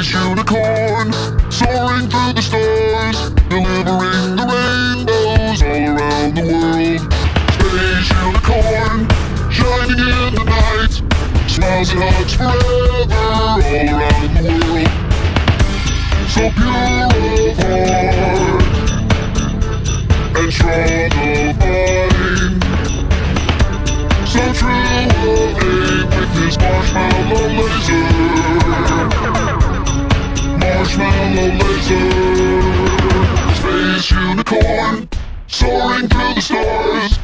Space unicorn, soaring through the stars, delivering the rainbows all around the world. Space unicorn, shining in the night, smiles and hugs forever all around the world. So pure of heart and strong of mind. So true of Marshmallow laser. Space unicorn, soaring through the stars,